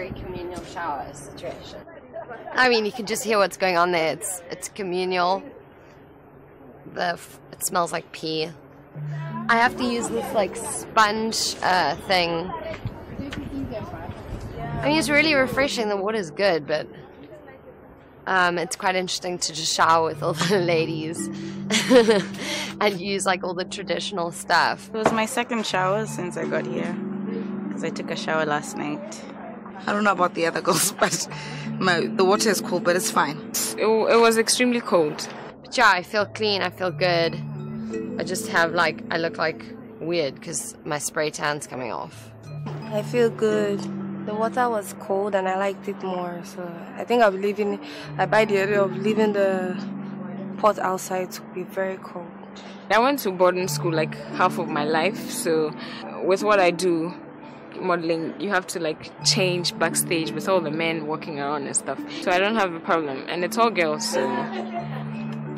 very communal shower situation. I mean, you can just hear what's going on there. It's it's communal. The it smells like pee. I have to use this like sponge uh, thing. I mean, it's really refreshing. The water's good, but um, it's quite interesting to just shower with all the ladies and use like all the traditional stuff. It was my second shower since I got here because I took a shower last night. I don't know about the other girls, but my, the water is cold, but it's fine. It, it was extremely cold. But yeah, I feel clean. I feel good. I just have like I look like weird because my spray tan's coming off. I feel good. The water was cold and I liked it more. So I think I'll be leaving. I buy the idea of leaving the pot outside to be very cold. I went to boarding school like half of my life. So with what I do, modeling, you have to like change backstage with all the men walking around and stuff. So I don't have a problem, and it's all girls. So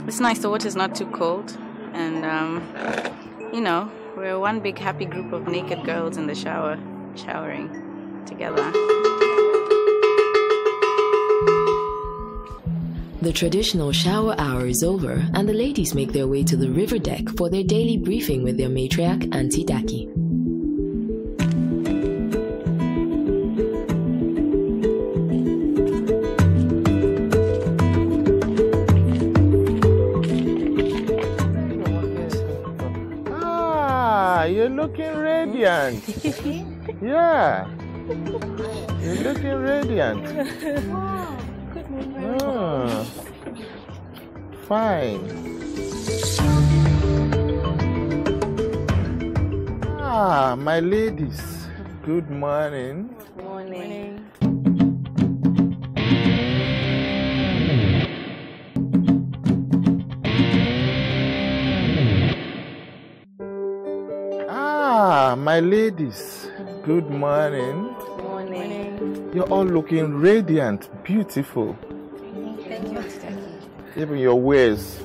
it's nice. The water's not too cold, and um, you know we're one big happy group of naked girls in the shower, showering together. The traditional shower hour is over, and the ladies make their way to the river deck for their daily briefing with their matriarch, Auntie Daki. You're looking radiant. yeah. You're looking radiant. Wow. Good morning. Oh, fine. Ah, my ladies. Good. Morning. My ladies. Good morning. Morning. You're all looking radiant, beautiful. Thank you, Even your ways.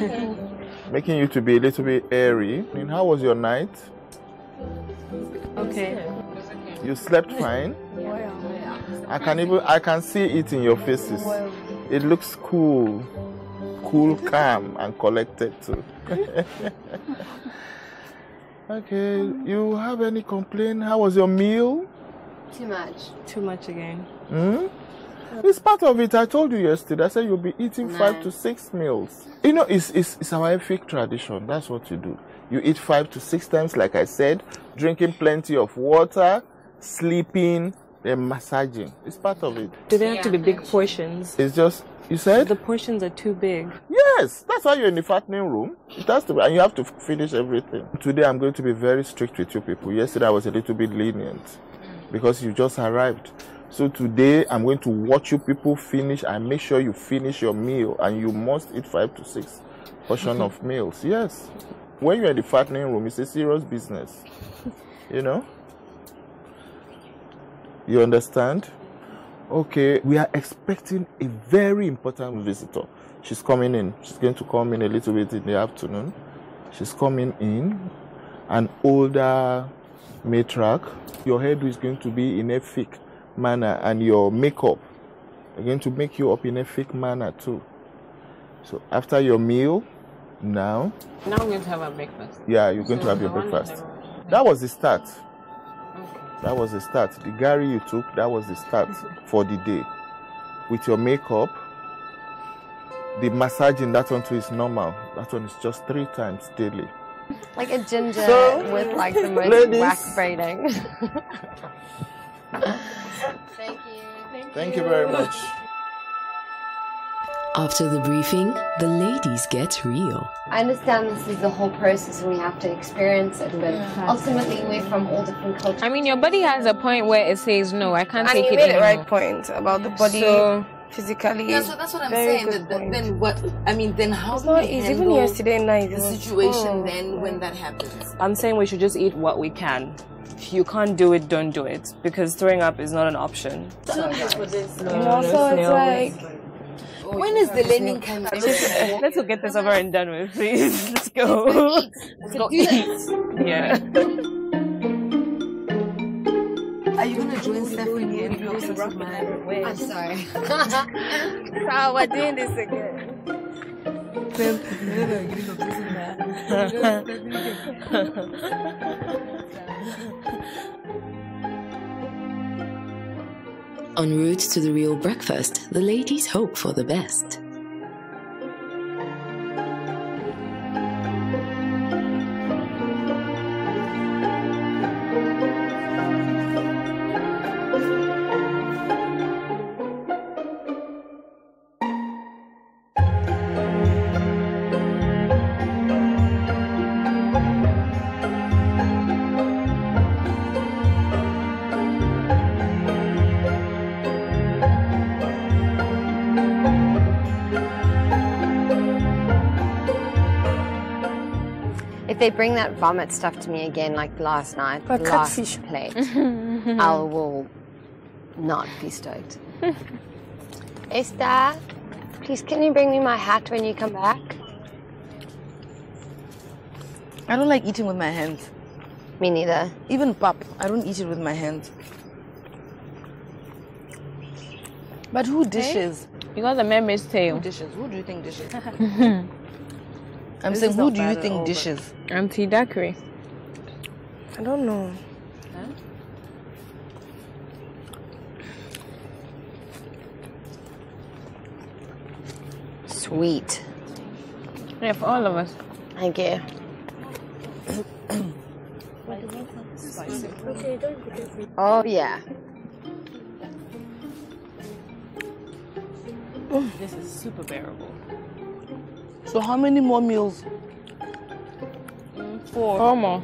Making you to be a little bit airy. I mean, how was your night? Okay. You slept fine? I can even I can see it in your faces. It looks cool. Cool, calm, and collected too. okay, you have any complaint? How was your meal? Too much. Too much again. Hmm? It's part of it. I told you yesterday. I said you'll be eating five to six meals. You know, it's, it's, it's our Efik tradition. That's what you do. You eat five to six times, like I said, drinking plenty of water, sleeping, and massaging. It's part of it. Do they have to be big portions? It's just, you said? The portions are too big. Yes, that's why you're in the fattening room. It has to be, and you have to finish everything. Today I'm going to be very strict with you people. Yesterday I was a little bit lenient because you just arrived. So today I'm going to watch you people finish and make sure you finish your meal and you must eat five to six portion of meals. Yes. When you're in the fattening room, it's a serious business. You know? You understand? Okay, we are expecting a very important visitor. She's coming in. She's going to come in a little bit in the afternoon. She's coming in. An older matriarch. Your hairdo is going to be in a thick manner, and your makeup are going to make you up in a thick manner too. So after your meal, now, Now I'm going to have a breakfast. yeah, you're going to have your breakfast. That was the start. That was the start. The Gary you took, that was the start for the day. With your makeup, the massaging, that one too is normal. That one is just three times daily. Like a ginger So, with like the most ladies. whack braiding. Thank you. Thank you very much. After the briefing, the ladies get real. I understand this is the whole process and we have to experience it, but ultimately we're from all different cultures. I mean, your body has a point where it says no. I can't And take you it made the right point about the body So- physically. Yeah, so that's what I'm Very saying. good That, that, then what? I mean, then how It's do not easy. Even yesterday night, the situation oh, then when that happens? I'm saying we should just eat what we can. If you can't do it, don't do it. Because throwing up is not an option. And also, it's like When is the learning coming? Let's get this over and done with, please. Let's go. Let's go eat. Yeah. Are you gonna join Stephanie and I'm sorry. So we're doing this again. En route to the real breakfast, the ladies hope for the best. They bring that vomit stuff to me again, like last night, But last catfish. plate, I will not be stoked. Esther, please can you bring me my hat when you come back? I don't like eating with my hands. Me neither. Even pap, I don't eat it with my hands. But who dishes? You got the mermaid's Who tail. dishes? Who do you think dishes? I'm This saying, who do you think all, dishes? Auntie Dakri. I don't know. Sweet. Yeah, for all of us. Thank you. oh yeah. This is super bearable. So how many more meals? Four Four more.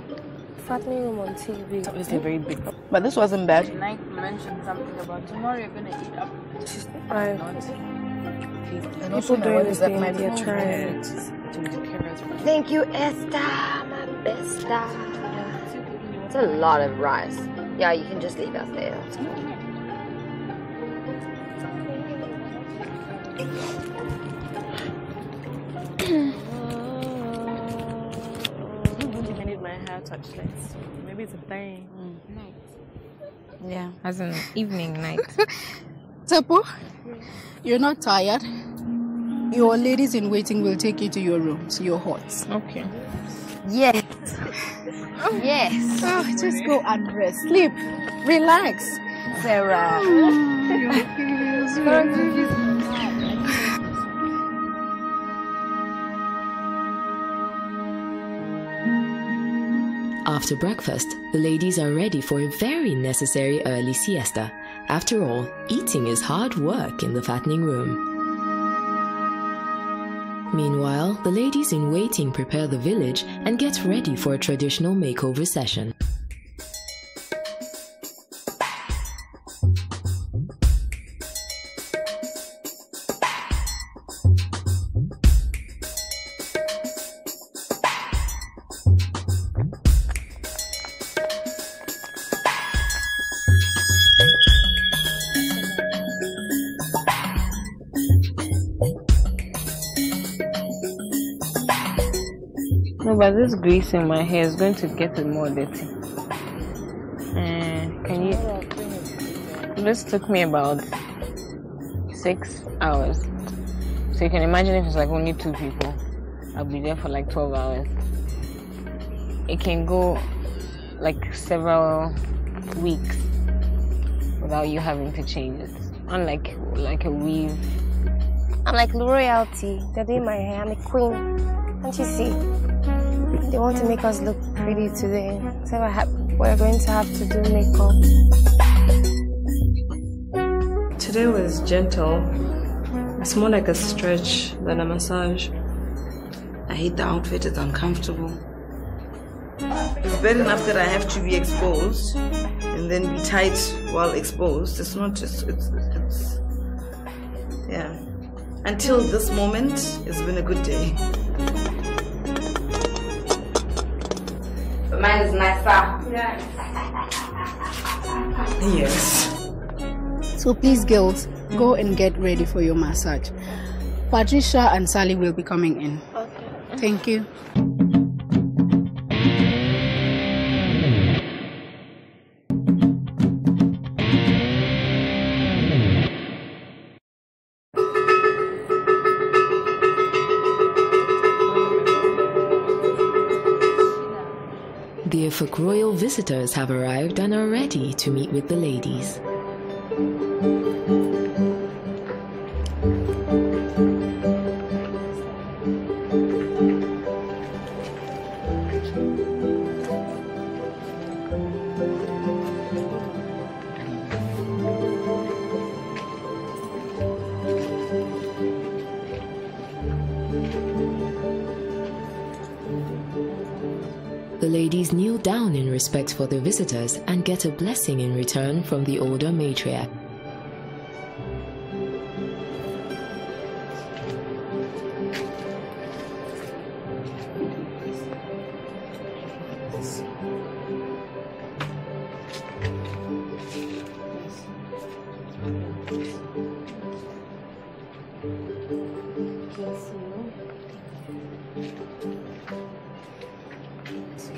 Fattening room on TV. Obviously, a very big. But this wasn't bad. Nike mentioned something about tomorrow you're gonna eat up. I, And people doing wife this is at thing, my they're Thank you, Esther, my besta. It's a lot of rice. Yeah, you can just leave out there. That's cool. I need my hair touchless. Maybe it's a thing. Mm. Night. Yeah. As an evening night. Tepo, you're not tired. Your ladies in waiting will take you to your rooms. You're hot. Okay. Yes. Yes. Oh, just go and rest. Sleep. Relax. Sarah. After breakfast, the ladies are ready for a very necessary early siesta. After all, eating is hard work in the fattening room. Meanwhile, the ladies in waiting prepare the village and get ready for a traditional makeover session. No, but this grease in my hair is going to get it more dirty. Uh, can you? This took me about six hours. So you can imagine if it's like only two people, I'll be there for like 12 hours. It can go like several weeks without you having to change it. Unlike like a weave. I'm like royalty. They're doing my hair. I'm a queen. Can't you see? They want to make us look pretty today. So we're going to have to do makeup. Today was gentle. It's more like a stretch than a massage. I hate the outfit, it's uncomfortable. It's bad enough that I have to be exposed and then be tight while exposed. It's not just, it's, it's, yeah. Until this moment, it's been a good day. Mine is nicer. Yes. So please, girls, go and get ready for your massage. Patricia and Sally will be coming in. Okay. Thank you. Visitors have arrived and are ready to meet with the ladies. The ladies kneel down in respect for the visitors and get a blessing in return from the older matriarch. It's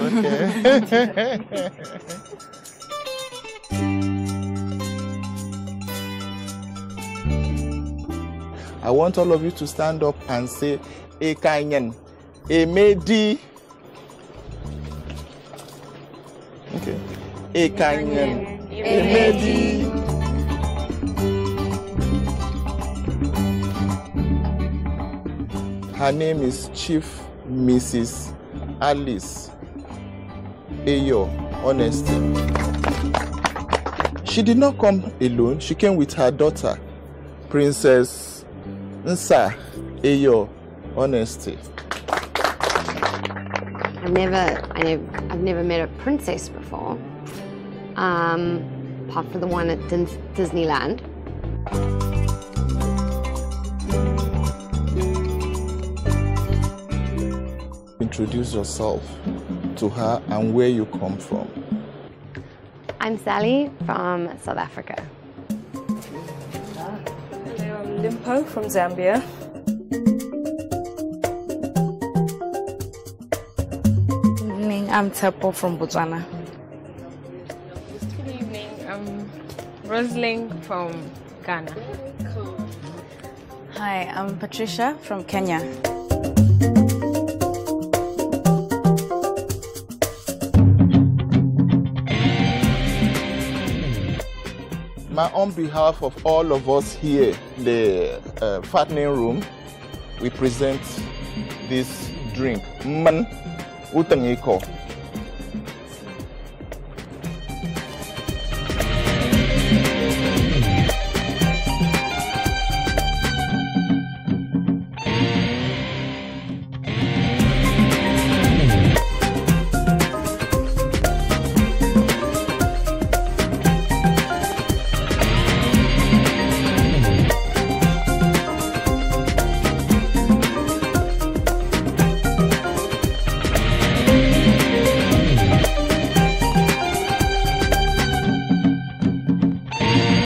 okay. I want all of you to stand up and say Ekanyen. Emedi. Okay. Ekanyen. Emedi. Her name is Chief Mrs. Alice Ayo Honesty. She did not come alone. She came with her daughter, Princess Nsa Ayo Honesty. I've never, I I've never met a princess before, um, apart from the one at Dis- Disneyland. Introduce yourself to her and where you come from. I'm Sally from South Africa. Hello, I'm Limpo from Zambia. Good evening. I'm Tepo from Botswana. Good evening. I'm Rosling from Ghana. Hi, I'm Patricia from Kenya. On behalf of all of us here in the uh, fattening room, we present this drink, Man Utangiko.